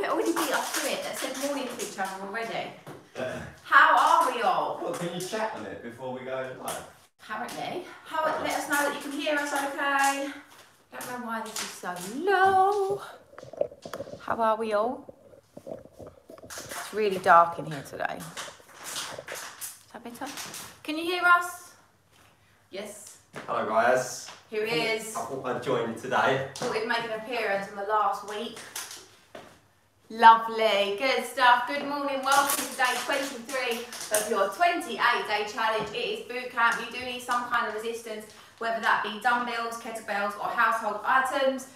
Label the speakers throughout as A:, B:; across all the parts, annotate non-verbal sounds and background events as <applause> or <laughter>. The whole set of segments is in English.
A: It already beat us to it. That said morning to each other already. Uh-huh. How are we all?
B: Well, can you chat on it before we go live?
A: Apparently. How, uh-huh. let us know that you can hear us okay. Don't know why this is so low. How are we all? It's really dark in here today. Is that better? Can you hear us? Yes.
B: Hello guys.
A: Here he is.
B: I thought I'd join you today.
A: Thought we'd make an appearance in the last week. Lovely, good stuff. Good morning, welcome to day 23 of your 28 day challenge. It is boot camp. You do need some kind of resistance, whether that be dumbbells, kettlebells, or household items.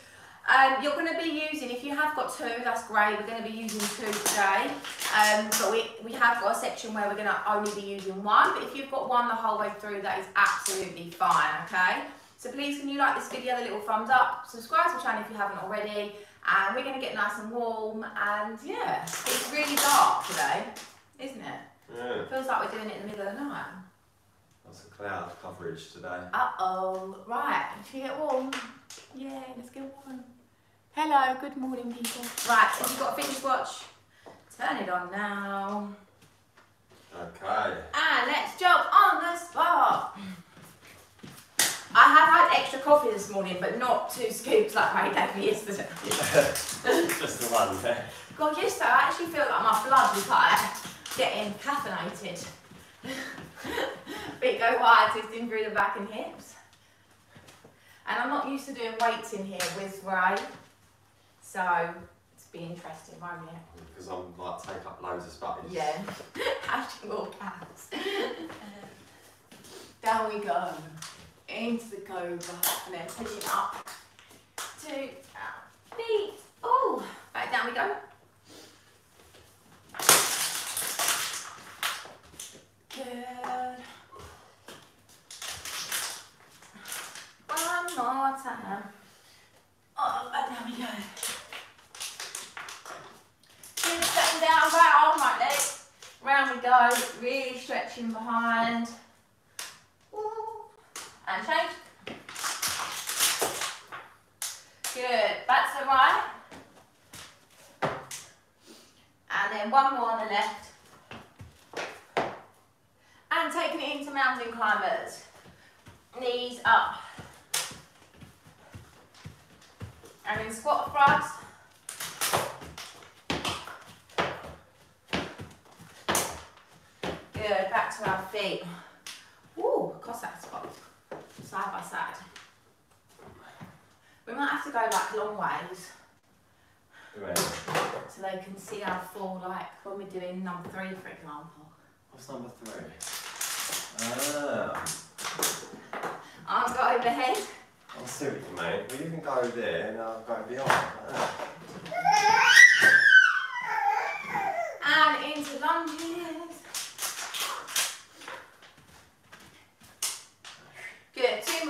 A: Um, you're going to be using, if you have got two, that's great. We're going to be using two today. Um, but we, we have got a section where we're going to only be using one. But if you've got one the whole way through, that is absolutely fine, okay? So please, can you like this video, the little thumbs up, subscribe to the channel if you haven't already, and we're going to get nice and warm, and yeah, it's really dark today, isn't it?
B: Yeah.
A: It feels like we're doing it in the middle of the night.
B: Lots of cloud coverage today.
A: Uh-oh, right, should we get warm? Yeah, let's get warm. Hello, good morning people. Right, have you got a fitness watch? Turn it on now.
B: Okay.
A: And let's jump on the spot. I have had extra coffee this morning, but not two scoops like Ray gave me yesterday.
B: Just the one there.
A: God, yesterday I actually feel like my blood was like getting caffeinated. <laughs> Big go wire twisting through the back and hips. And I'm not used to doing weights in here with Ray, so it's be interesting, won't it?
B: Because I'm like take up loads of space.
A: Yeah. Hashtag all caps. Down we go. Into the cobra. And then pushing up. Two. uh, Feet. Oh. Back down we go. Good. One more time. Oh, back down we go. Stepping down, right arm, right leg. Round we go, really stretching behind. Ooh. And change. Good, back to the right. And then one more on the left. And taking it into mountain climbers. Knees up. And then squat thrust. Good, back to our feet. Ooh, Cossack squat. Side by side. We might have to go like long ways
B: Right.
A: so they can see our full, like when we're doing number three, for example.
B: What's number three? Ah.
A: Arms go overhead.
B: I see what you mean. Well, you can go there and I'll go beyond. Ah.
A: And into lunges.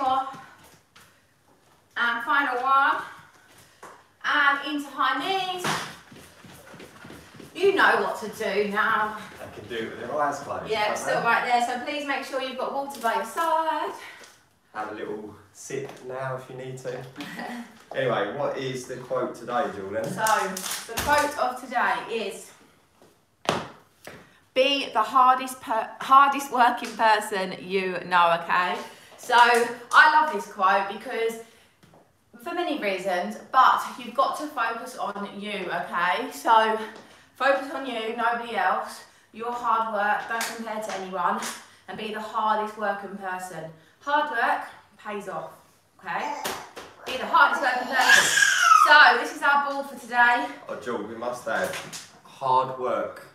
A: More. And final one. And into high knees. You know what to do now.
B: I can do it with their eyes closed.
A: Yeah,
B: can't
A: still right there. So please make sure you've got water by your side.
B: Have a little sit now if you need to. <laughs> anyway, what is the quote today, Julian?
A: So the quote of today is be the hardest per- hardest working person you know, okay? So I love this quote because for many reasons, but you've got to focus on you, okay? So focus on you, nobody else. Your hard work, don't compare to anyone, and be the hardest working person. Hard work pays off, okay? Be the hardest working person. So this is our ball for today.
B: Oh, Jules, we must add, hard work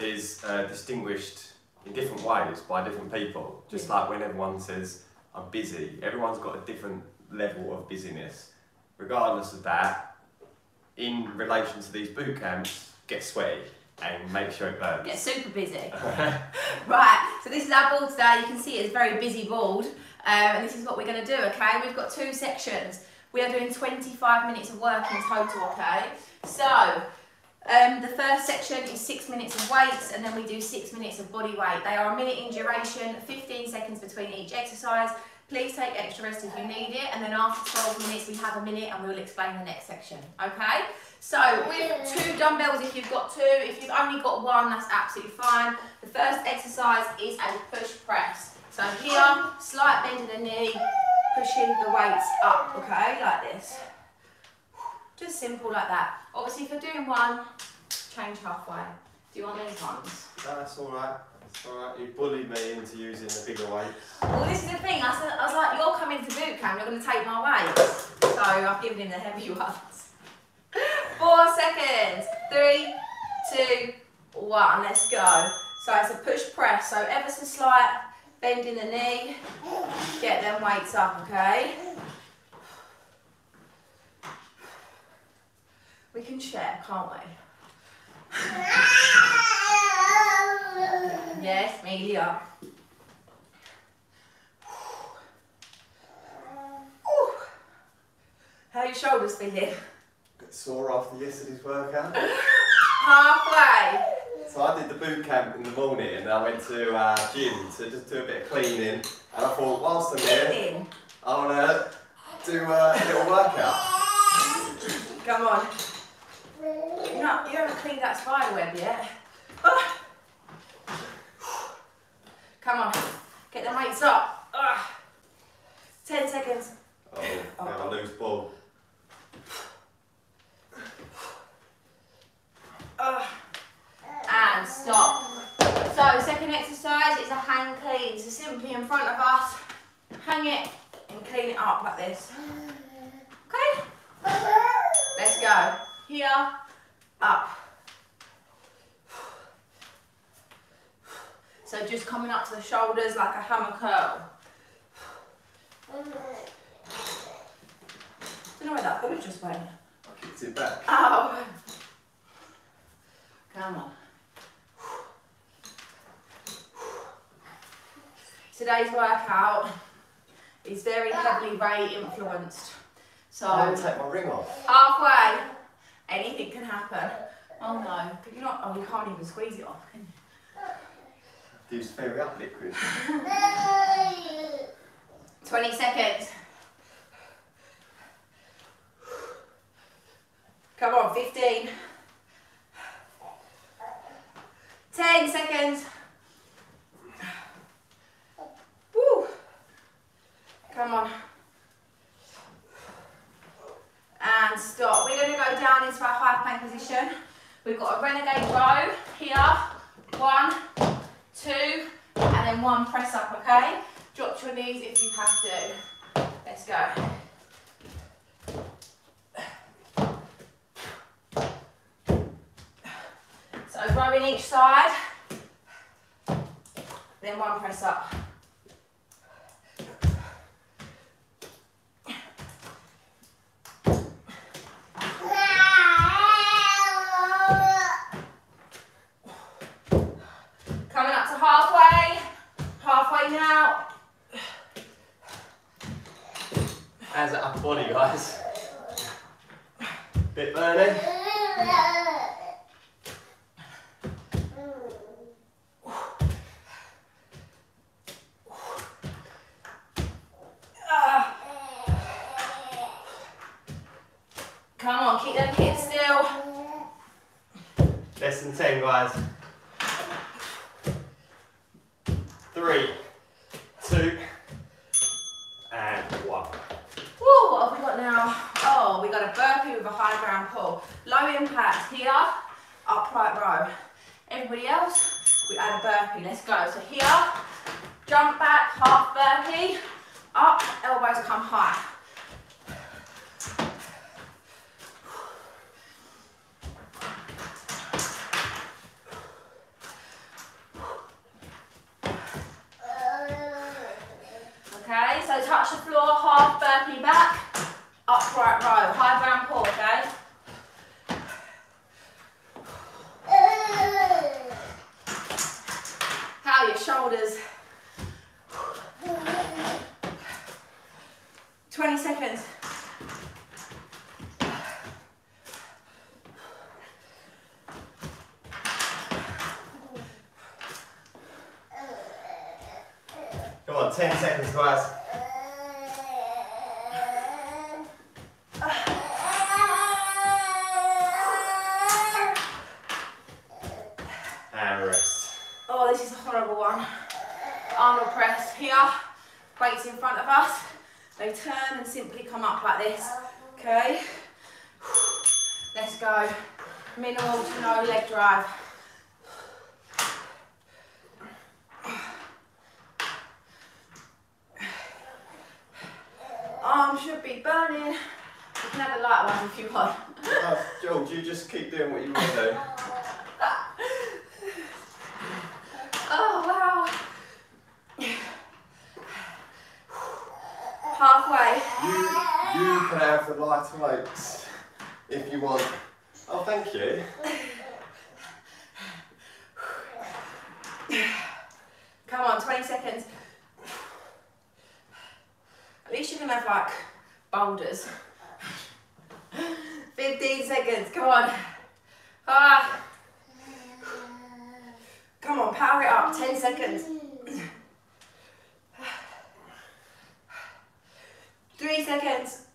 B: is uh, distinguished in different ways by different people. Just like when everyone says, I'm busy, everyone's got a different level of busyness. Regardless of that, in relation to these boot camps, get sweaty and make sure it burns.
A: Get super busy. <laughs> right, so this is our board today. You can see it's very busy board. Um, and this is what we're going to do, okay? We've got two sections. We are doing 25 minutes of work in total, okay? So, um, the first section is six minutes of weights, and then we do six minutes of body weight. They are a minute in duration, 15 seconds between each exercise. Please take extra rest if you need it, and then after 12 minutes, we have a minute and we'll explain the next section. Okay? So, with two dumbbells, if you've got two, if you've only got one, that's absolutely fine. The first exercise is a push press. So, here, slight bend in the knee, pushing the weights up, okay? Like this. Just simple like that. Obviously, if you're doing one, change halfway. Do you want these ones?
B: That's alright. That's alright. You bullied me into using the bigger weights.
A: Well, this is the thing. I, said, I was like, you're coming to boot camp, you're going to take my weights. So I've given him the heavy <laughs> ones. Four seconds. Three, two, one. Let's go. So it's a push press. So ever so slight bending the knee. Get them weights up, okay? We can share, can't we? Yes, media. How are your shoulders feeling?
B: Got sore after yesterday's workout.
A: Halfway.
B: So I did the boot camp in the morning and I went to uh, gym to just do a bit of cleaning. And I thought, whilst I'm
A: Feeling.
B: I want to do uh, a little workout.
A: Come on. You not, you haven't cleaned that spider web yet. Ah. <sighs> Come on. Get the weights up. Ah. Ten seconds.
B: Oh, now I lose ball.
A: Ah. And stop. So second exercise is a hang clean. So simply in front of us, hang it and clean it up like this. Okay? Let's go. Here, up. So just coming up to the shoulders like a hammer curl. Don't know where that ball just went.
B: I kicked it back.
A: Ow. Come on. Today's workout is very heavily Ray influenced. So
B: I take my ring off.
A: halfway, anything can happen. Oh no, but you're not. Oh, you can't even squeeze it off, can you?
B: Up liquid. <laughs>
A: 20 seconds. Come on, 15. 10 seconds. Woo. Come on. And stop. We're going to go down into our high plank position. We've got a renegade row here. One, two, and then one press up, okay? Drop to your knees if you have to. Let's go. So rowing each side, then one press up.
B: 140, guys. Bit burning.
A: Low impact here, upright row. Everybody else, we add a burpee. Let's go. So here, jump back, half burpee, up, elbows come high. 10 seconds, guys. And rest. Oh, this is
B: a horrible one. Arnold press
A: here, weights in front of us. They turn and simply come up like this, okay? Let's go. Minimal to no leg drive. Arm should be burning. You can have a light one if you want.
B: Oh, George, you just keep doing what you want to do. <laughs>
A: Oh wow. Halfway.
B: You, you can have the lighter weights if you want. Oh, thank you. <sighs>
A: Come on, 20 seconds. At least you can have like boulders. <laughs> 15 seconds, come on. Ah. Come on, power it up, 10 seconds. <sighs> Three seconds.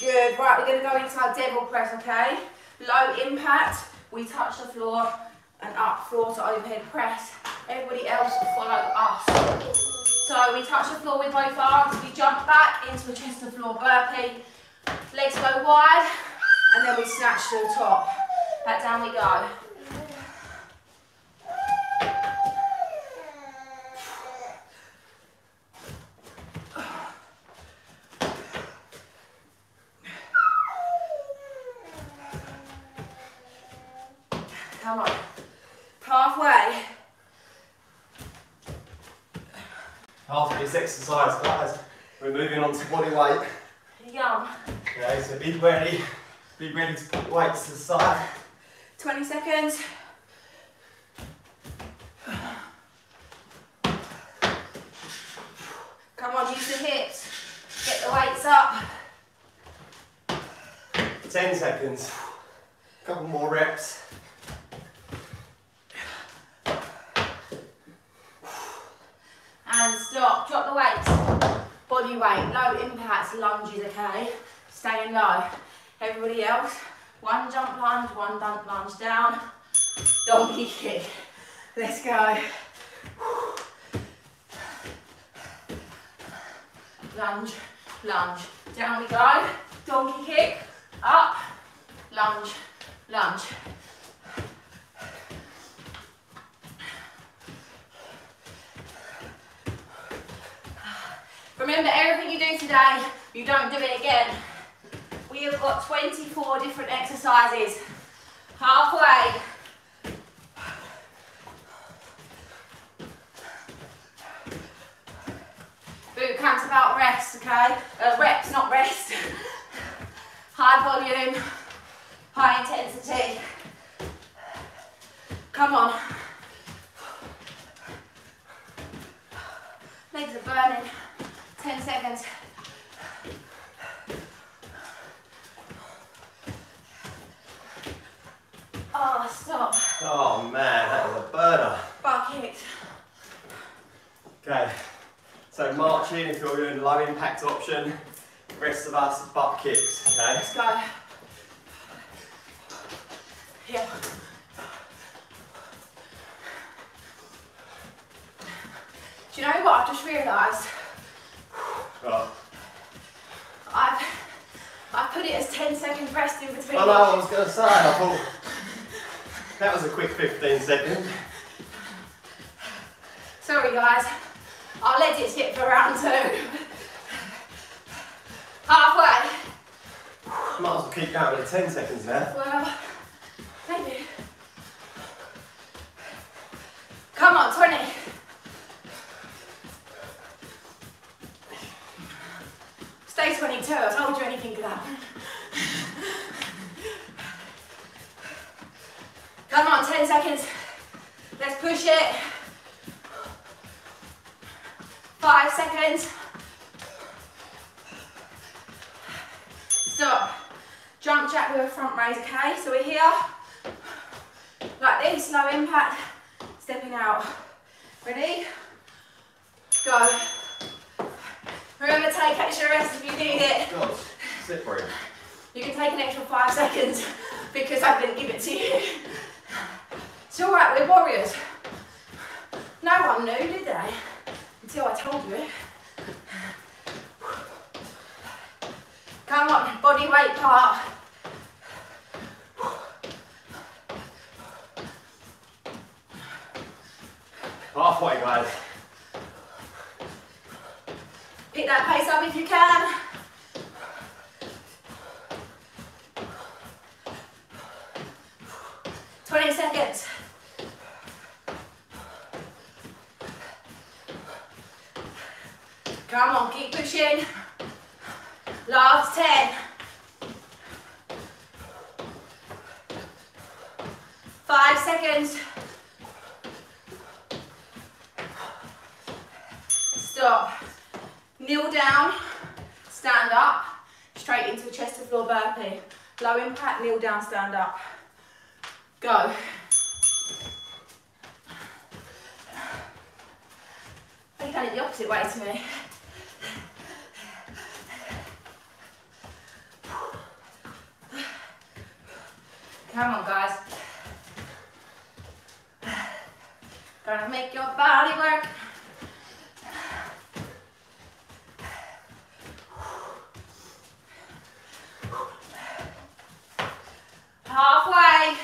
A: Good, right, we're gonna go into our devil press, okay? Low impact, we touch the floor and up floor to overhead press. Everybody else follow us. So we touch the floor with both arms, we jump back into a chest to floor burpee, legs go wide, and then we snatch to the top. Back down we go. Come on. Halfway.
B: After this exercise, guys, we're moving on to body weight.
A: Yum.
B: Okay, so be ready. Be ready to put weights to the side.
A: 20 seconds. Come on, use the hips. Get the weights up.
B: 10 seconds. Couple more reps.
A: And stop. Drop the weights. Body weight. Low impacts. Lunges, okay? Staying low. Everybody else. One jump lunge, one dump lunge down. Donkey kick. Let's go. Lunge, lunge. Down we go. Donkey kick. Up. Lunge, lunge. Remember, everything you do today, you don't do it again. We have got 24 different exercises. Halfway. Boot camp's about rest, okay? Uh, reps, not rest. high volume, high intensity. Come on. Legs are burning. 10 seconds. Oh, stop.
B: Oh man, that was a burner.
A: Bucket.
B: Okay, so marching if you're doing low option. Rest of us butt kicks, okay?
A: Let's go. Here. Do you know what I've just realised?
B: Oh.
A: I've I've put it as 10 seconds rest in between.
B: I know, I was going to say, I thought that was a quick 15 seconds.
A: Sorry guys, I'll let it sit for round two. Halfway.
B: Might as well keep going with the 10 seconds now.
A: Well, maybe. Come on, 20. Stay 22, I told you anything could happen. Come on, 10 seconds. Let's push it. Five seconds. Stop. Jump jack with a front raise, okay? So we're here, like this, low impact, stepping out. Ready? Go. Remember, take extra rest if you need it.
B: Oh, God, slippery.
A: You You can take an extra five seconds because I didn't give it to you. It's all right, we're warriors. No one knew, did they? Until I told you. Come on, body weight part.
B: Halfway, guys.
A: Pick that pace up if you can. Twenty seconds. Come on, keep pushing. Last ten. Five seconds. Stop. Kneel down, stand up, straight into chest to floor burpee. Low impact, kneel down, stand up. Go. You've done it the opposite way to me. Come on, guys. Gonna make your body work. Halfway.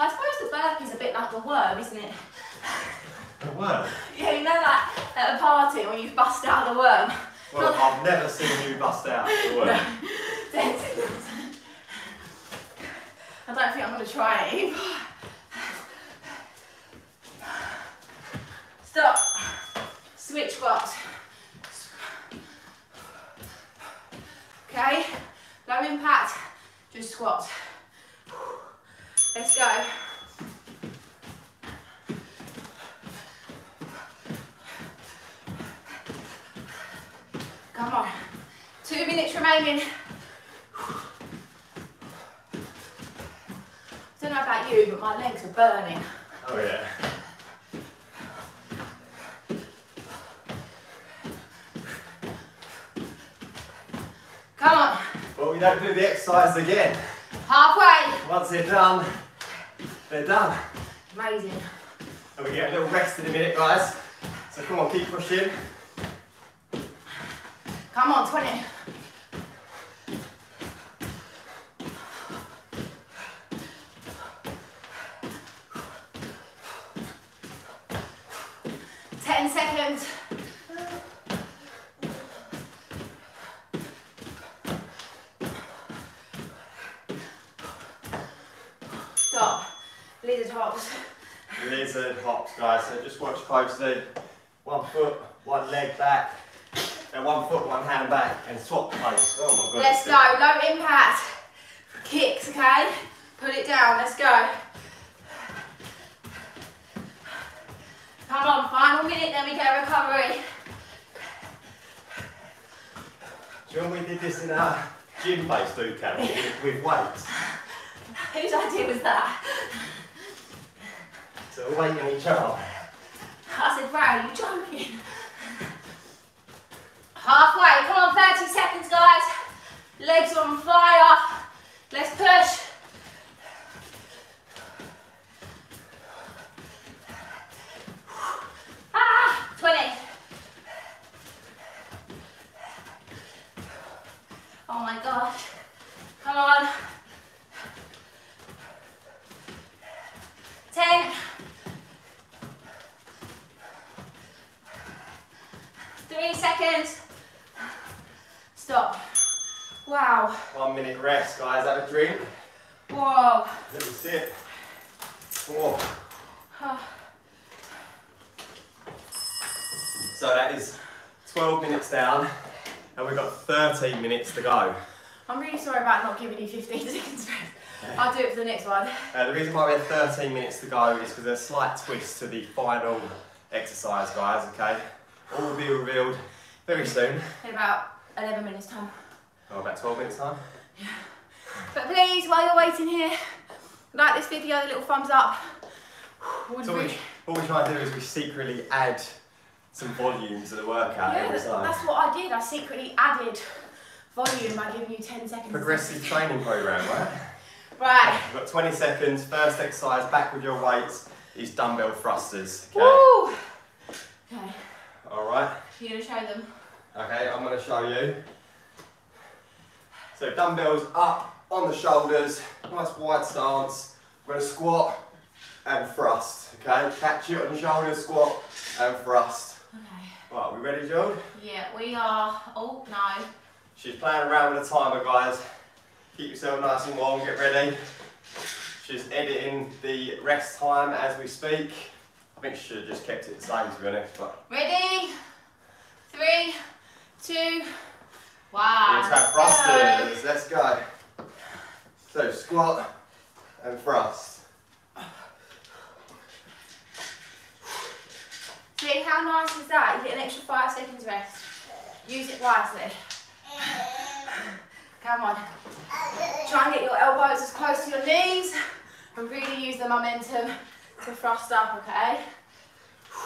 A: I suppose the burp is a bit like a worm, isn't it?
B: It worm?
A: Yeah, you know like at a party when you bust out the worm.
B: Well, I've never seen you bust out. Worked.
A: Ten seconds. I don't think I'm going to try it either. Stop. Switch squats. Okay, low impact, just squats. Let's go. Come on. Two minutes remaining. don't know about you, but my legs are burning.
B: Oh yeah.
A: Come on.
B: Well, we don't do the exercise again.
A: Halfway.
B: Once they're done, they're done.
A: Amazing.
B: And we get a little rest in a minute, guys. So come on, keep pushing.
A: Come on, 20. Ten seconds. Stop. Lizard hops.
B: Lizard hops, guys. So just watch closely. One foot, one leg back, and one foot, one hand back, and swap the place. Oh my god.
A: Let's go. Low impact. Kicks, okay? Put it down. Let's go. Come on, final minute, then we get recovery.
B: Do you know when we did this in our gym base, do Carol, with, with weights?
A: Whose idea was that?
B: So weight in each arm.
A: I said, Brad, are you joking? Halfway. Come on, 30 seconds, guys. Legs on fire. Let's push. Ah, 20. Oh my gosh. Come on. 10. Three seconds. Stop. Wow.
B: One minute rest, guys. Have a drink.
A: Whoa.
B: Little sip. Four. So that is 12 minutes down, and we've got 13 minutes to go.
A: I'm really sorry about not giving you 15 <laughs> seconds rest. I'll do it for the next one.
B: Uh, the reason why we have 13 minutes to go is because there's a slight twist to the final exercise, guys, okay? All will be revealed very soon.
A: In about 11 minutes time.
B: Oh, about 12 minutes time. Yeah.
A: But please, while you're waiting here, like this video, the little thumbs up. Would
B: So we, what we try to do is we secretly add some volume to the workout
A: Yeah,
B: every
A: that's,
B: time.
A: that's what I did. I secretly added volume by giving you 10 seconds.
B: Progressive training program, right?
A: Right.
B: We've got 20 seconds. First exercise, back with your weights, these dumbbell thrusters. Okay.
A: Woo! Okay,
B: All right.
A: you're going to show them.
B: Okay, I'm going to show you. So dumbbells up on the shoulders, nice wide stance. We're going to squat and thrust. Okay, catch it on the shoulders, squat and thrust. Right, we ready, Joe?
A: Yeah, we are. Oh, no.
B: She's playing around with the timer, guys. Keep yourself nice and warm, get ready. She's editing the rest time as we speak. I think she should have just kept it the same, to be honest. But
A: Ready? Three, two, one. Go.
B: thrusters. Let's go. So squat and thrust.
A: See how nice is that? You get an extra five seconds rest. Use it wisely. <coughs> Come on. Try and get your elbows as close to your knees and really use the momentum to thrust up, okay? <sighs>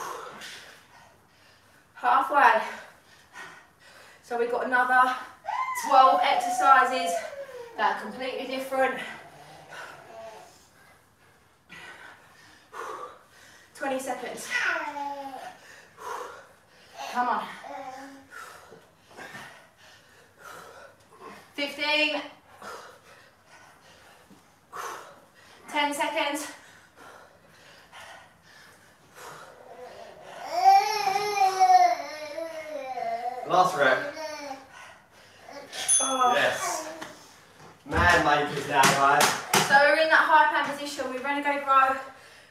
A: Halfway. So we've got another 12 exercises that are completely different. <sighs> 20 seconds. Come on. 15. 10 seconds.
B: Last rep.
A: Oh.
B: Yes. Man makers now, guys.
A: So we're in that high plank position. We renegade row,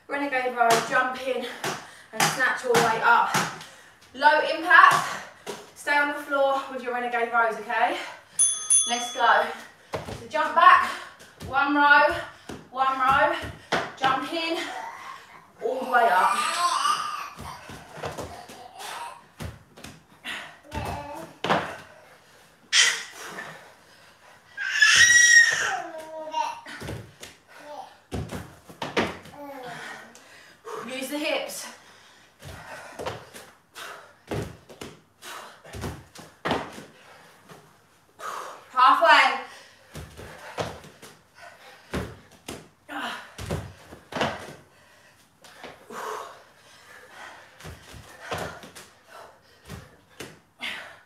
A: renegade row, jump in and snatch all the way up. Low impact. Stay on the floor with your renegade rows, okay? Let's go. So jump back, one row, one row, jump in, all the way up. Use the hips. Halfway.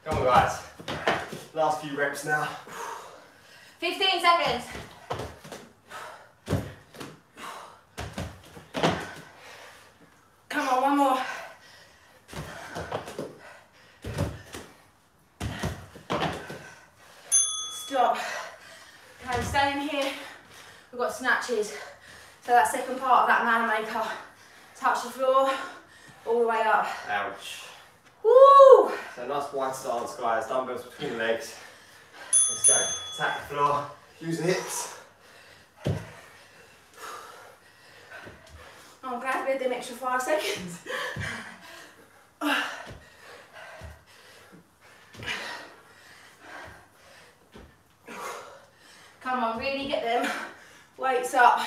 B: Come on, guys. Last few reps now.
A: 15 seconds. Come on, one more. Stop. Okay, staying here. We've got snatches. So that second part of that man maker. Touch the floor, all the way up.
B: Ouch.
A: Woo!
B: So nice wide stance, guys. Dumbbells between the legs. Let's go. Tap the floor. Use the hips.
A: Oh, I'm glad we had them extra five seconds. Come on, really get them weights up.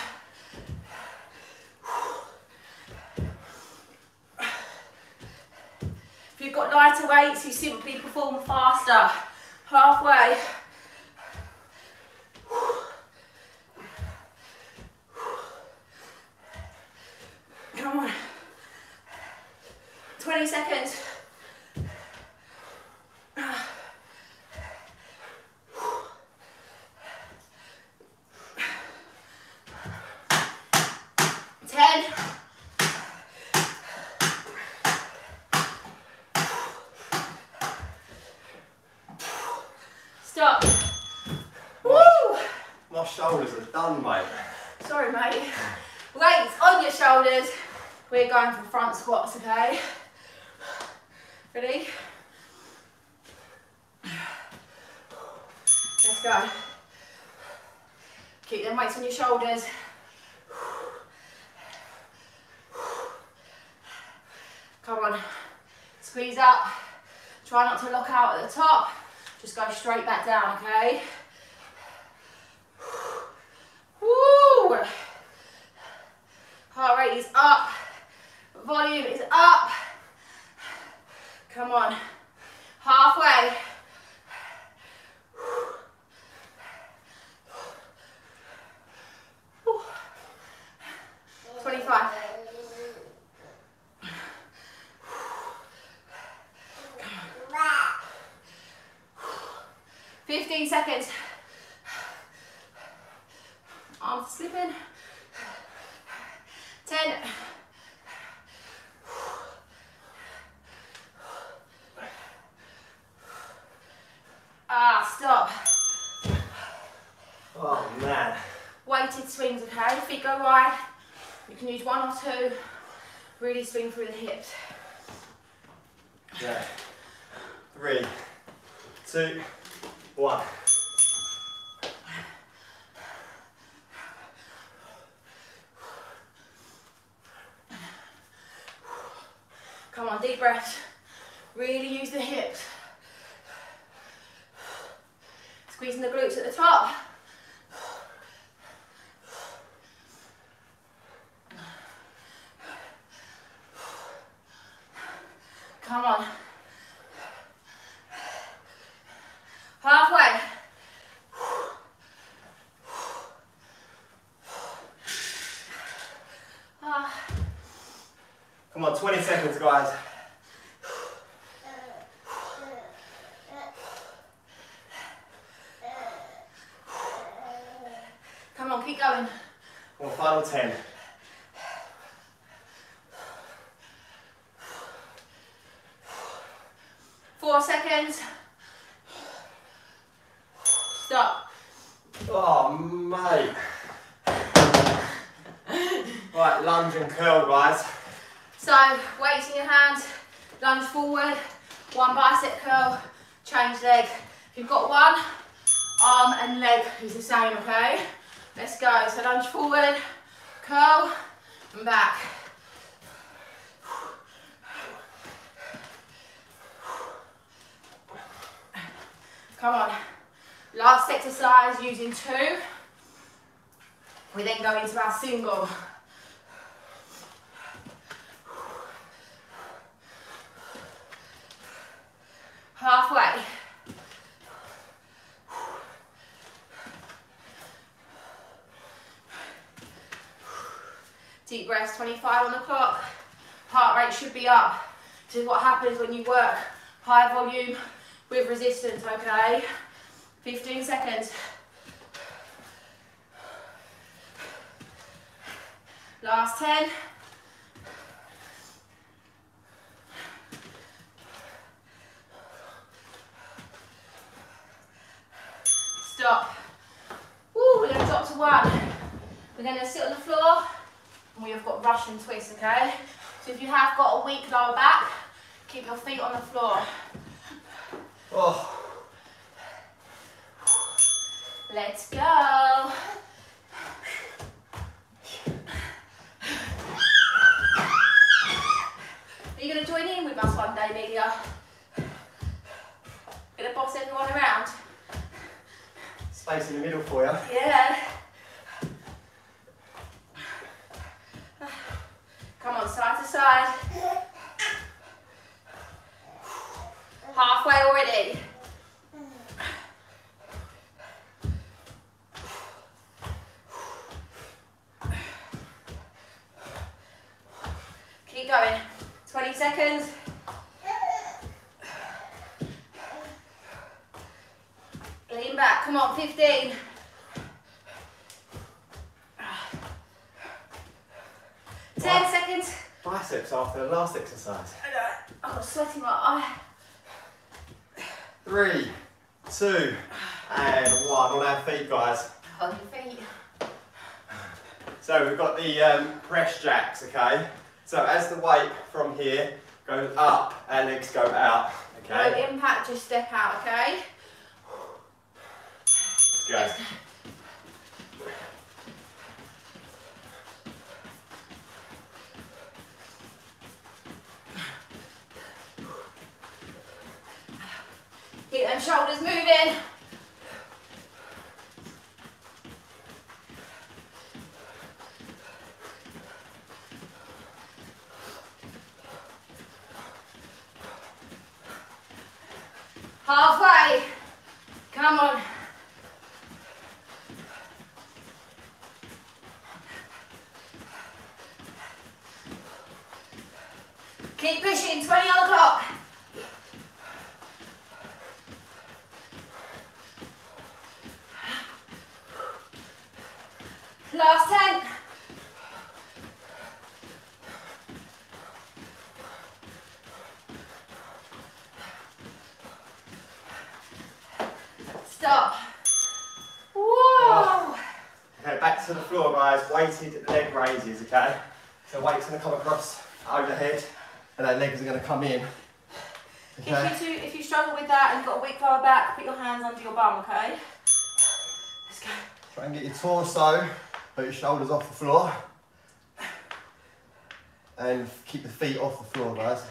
A: If you've got lighter weights, you simply perform faster. Halfway. Come on. 20 seconds. Stop.
B: My shoulders are done, mate.
A: Sorry, mate. Weights on your shoulders. We're going for front squats, okay? Ready? Let's go. Keep them weights on your shoulders. Come on. Squeeze up. Try not to lock out at the top. Just go straight back down, okay? Woo! Heart rate is up. Volume is up. Come on. Halfway. 25. Fifteen seconds. Arms slipping. Ten. Ah, stop.
B: Oh man.
A: Weighted swings, okay? Feet go wide. You can use one or two. Really swing through the hips.
B: Yeah. Three, two, one.
A: Breaths. Really use the hips. Squeezing the glutes at the top. Come on. Halfway. Ah.
B: Come on, 20 seconds, guys.
A: Come on, keep going.
B: One final 10.
A: Four seconds. Stop.
B: Oh, mate. right, lunge and curl, guys.
A: So, weights in your hands, lunge forward, one bicep curl, change leg. If you've got one, arm and leg is the same, okay? Let's go. So lunge forward, curl, and back. Come on. Last exercise using two. We then go into our single. Halfway. Deep breaths, 25 on the clock. Heart rate should be up. This is what happens when you work high volume with resistance, okay? 15 seconds. Last 10. Stop. Woo, we're going to drop to one. We're going to sit on the floor and we have got Russian twist, okay? So if you have got a weak lower back, keep your feet on the floor.
B: Oh,
A: Let's go. Are you going to join in with us one day, Melia? Gonna boss everyone around?
B: Space in the middle for you.
A: Yeah. Come on, side to side. Halfway already. Keep going. 20 seconds. Lean back. Come on, 15. Ten seconds.
B: Biceps after the last exercise.
A: I've got sweat in my eye.
B: Three, two, and one. On our feet, guys.
A: On your feet.
B: So we've got the um, press jacks, okay? So as the weight from here goes up, our legs go out, okay?
A: No impact, just step out, okay?
B: Go.
A: Keep them shoulders moving. 15, 20 on the clock. Last 10. Stop. Whoa.
B: Okay, back to the floor guys, weighted leg raises, okay? So weights gonna come across overhead and then legs are gonna come in. Okay.
A: If you, do, if you struggle with that and you've got a weak lower back, put your hands under your bum, okay? Let's go.
B: Try and get your torso, put your shoulders off the floor. And keep the feet off the floor, guys.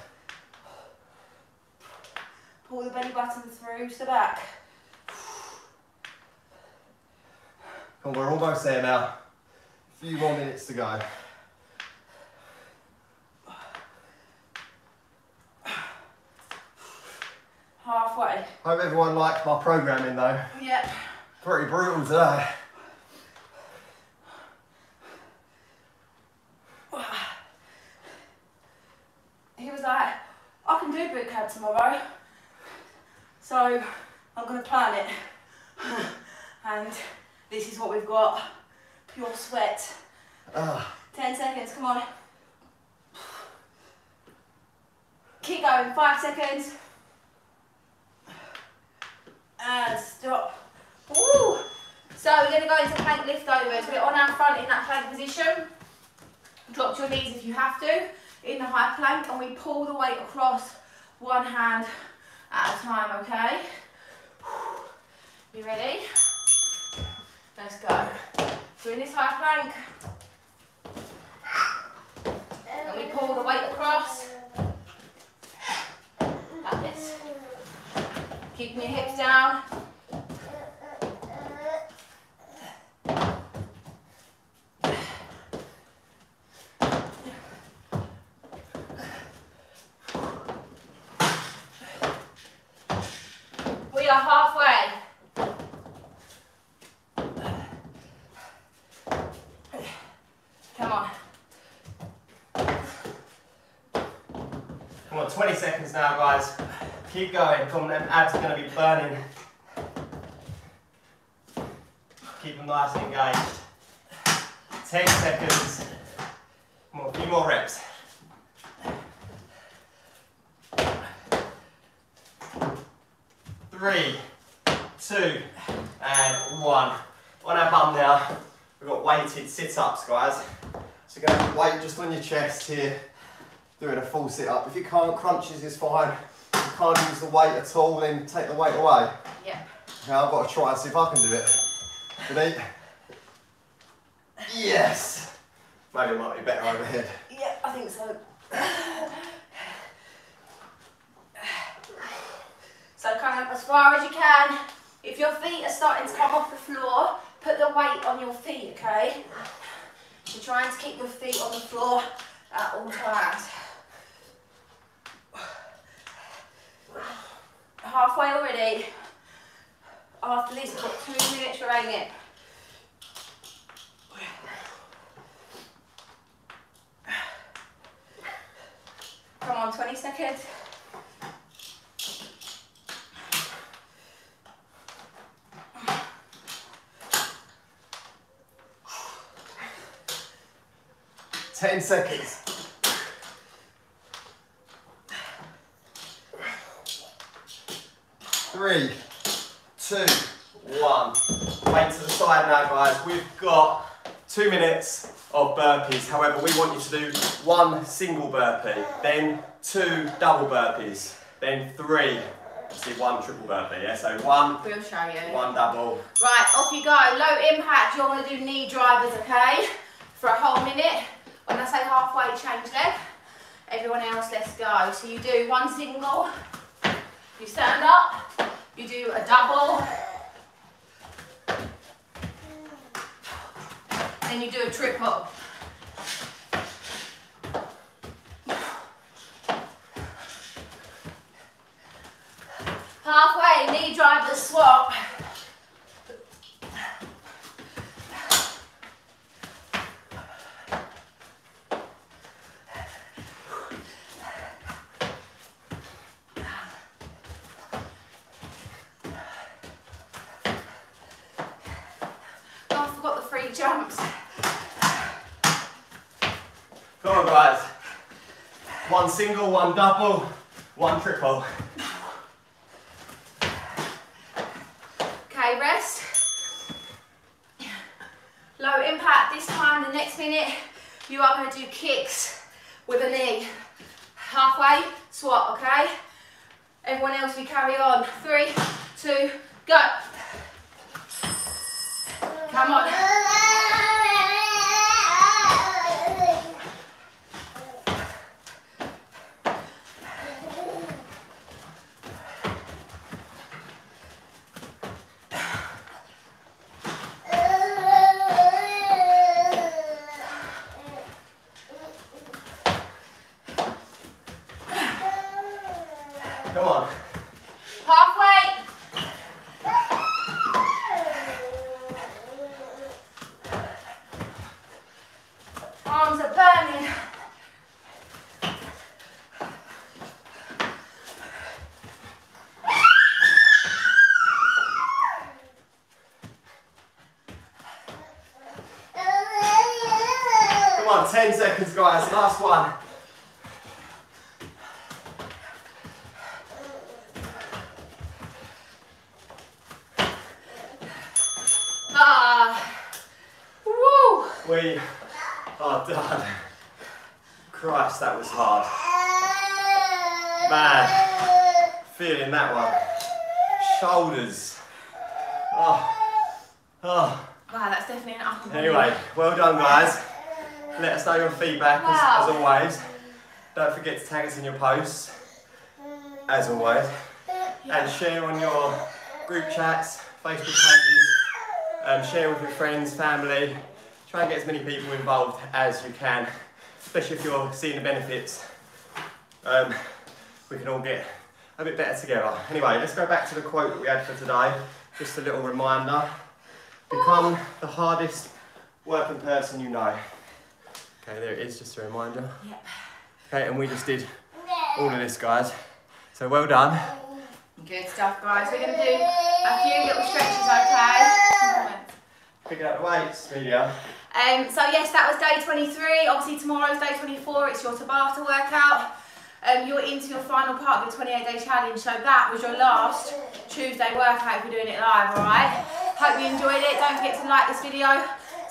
A: Pull the belly button through to the back.
B: Come on, we're almost there now. A few more minutes to go.
A: Halfway.
B: Hope everyone liked my programming though.
A: Yep.
B: Pretty brutal today.
A: He was like, I can do boot camp tomorrow. So I'm going to plan it. <sighs> and this is what we've got. Pure sweat.
B: Ah,
A: 10 seconds, come on. Keep going, five seconds. And stop. Woo! So we're going to go into plank lift overs. We're on our front in that plank position. Drop your knees if you have to in the high plank and we pull the weight across one hand at a time, okay? You ready? Let's go. So in this high plank, and we pull the weight across. Like this. Keeping your hips down. We are halfway. Come on.
B: come on, 20 seconds now, guys. Keep going. Come on, them abs are going to be burning. Keep them nice and engaged. 10 seconds. On, a few more reps. Three, two, and one. On our bum now, we've got weighted sit-ups, guys. So have weight just on your chest here, doing a full sit-up. If you can't, crunches is fine. Can't use the weight at all, then take the weight away.
A: Yeah.
B: Now I've got to try and see if I can do it. Ready? Yes! Maybe it might be better overhead.
A: Yeah, I think so. So come up as far as you can. If your feet are starting to come off the floor, put the weight on your feet, okay? You're trying to keep your feet on the floor at all times. Halfway already. After this, we've got two minutes remaining. Come on, 20 seconds.
B: Ten seconds. Three, two, one. Weight to the side now, guys. We've got two minutes of burpees. However, we want you to do one single burpee, then two double burpees, then three. See, one triple burpee. Yeah, so one,
A: We'll show you.
B: one double.
A: Right, off you go. Low impact, you're to do knee drivers, okay? For a whole minute. When I say halfway, change leg. Everyone else, let's go. So you do one single, you stand up, you do a double, then you do a triple. Halfway, three jumps.
B: Come on, guys. One single, one double, one triple.
A: Okay, rest. Low impact this time, the next minute, you are gonna do kicks with a knee. Halfway, swap, okay? Everyone else, we carry on. Three, two, go. Come on.
B: Come on.
A: Halfway. Arms are burning.
B: Come on, 10 seconds, guys. Last one.
A: Ah. Woo.
B: We are done. Christ, that was hard. Man, feeling that one. Shoulders. Oh, oh.
A: Wow, that's definitely an upper body.
B: Anyway, well done, guys. Let us know your feedback as, as always. Don't forget to tag us in your posts, as always, and share on your group chats, Facebook pages, and share with your friends, family. Try and get as many people involved as you can, especially if you're seeing the benefits. Um, we can all get a bit better together. Anyway, let's go back to the quote that we had for today. Just a little reminder. Become the hardest working person you know. Okay, there it is, just a reminder.
A: Yep.
B: Okay, and we just did all of this, guys. So well done.
A: Good stuff, guys. We're going to do a few little stretches, okay?
B: Pick out the weights, Media.
A: Um, so yes, that was day 23. Obviously tomorrow's day 24. It's your Tabata workout. Um, you're into your final part of the 28 day challenge. So that was your last Tuesday workout if you're doing it live, alright? Hope you enjoyed it. Don't forget to like this video,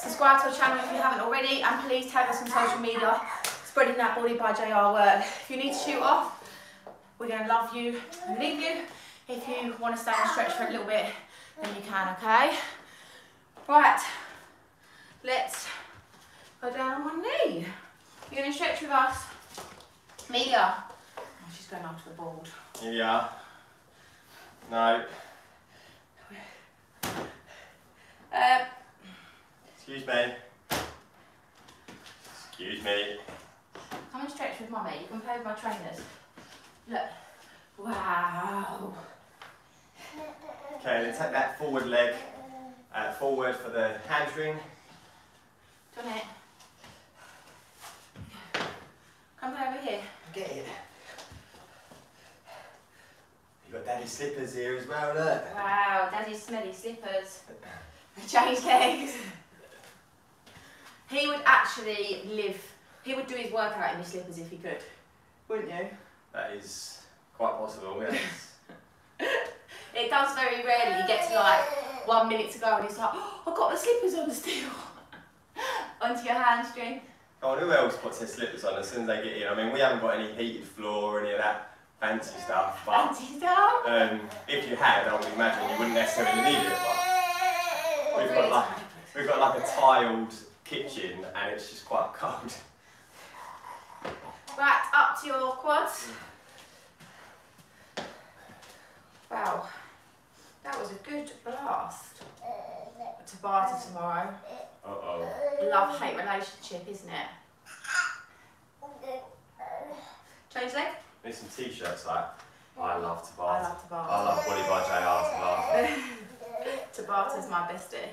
A: subscribe to our channel if you haven't already, and please tag us on social media, spreading that body by JR word. If you need to shoot off, we're going to love you and leave you. If you want to stay and stretch for a little bit, then you can, okay? Right. Let's go down on one knee. You're going to stretch with us. Media. Oh, she's going onto the board.
B: Yeah. No.
A: Uh,
B: Excuse me. Excuse me.
A: come and stretch with mummy. You can play with my trainers. Look. Wow.
B: Okay, then take that forward leg uh, forward for the hamstring.
A: Done it. Come over here.
B: Get it. You got daddy's slippers here as well, look.
A: Wow, daddy's smelly slippers. <laughs> Change legs. He would actually live, he would do his workout in his slippers if he could. Wouldn't you?
B: That is quite possible, yes. <laughs> <laughs>
A: It does very rarely. You get to like one minute to go and it's like, oh, I've got the slippers on still. <laughs> Onto your hamstring.
B: Oh, and who else puts their slippers on as soon as they get in? I mean, we haven't got any heated floor or any of that fancy stuff, but
A: Fancy stuff.
B: um, if you had, I would imagine you wouldn't necessarily need it. But we've got like we've got like a tiled kitchen, and it's just quite cold. <laughs>
A: Right, up to your quads. Wow, that was a good blast. Tabata tomorrow.
B: Uh oh.
A: Love-hate relationship, isn't it? Change leg.
B: Need some t-shirts like I love Tabata.
A: I love Tabata.
B: I love Body by JR Tabata.
A: Tabata's my bestie.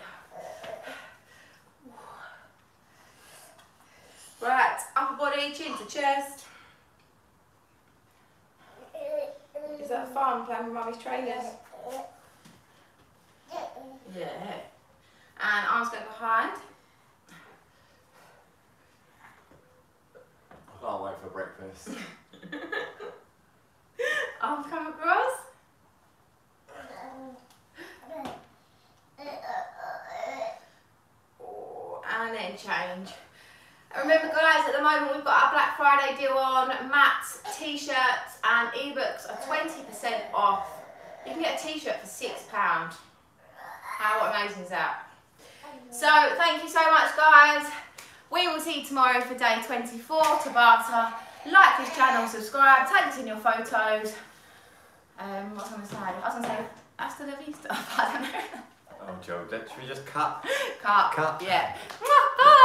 A: Right, upper body, chin to chest. Is that fun playing with mummy's trainers? Yeah. And arms go behind.
B: I can't wait for breakfast. <laughs>
A: arms come across. And then change. And Remember guys, at the moment we've got our Black Friday deal on. Mats, t-shirts and ebooks are 20% off. You can get a t-shirt for £6. How amazing is that? So thank you so much guys. We will see you tomorrow for day 24 Tabata. Like this channel, subscribe, tag us in your photos. Um, what was I going to say? I was going to say hasta la vista. <laughs> I don't know.
B: Oh, Joe, should we just cut?
A: Cut.
B: Cut.
A: Yeah. Mwah.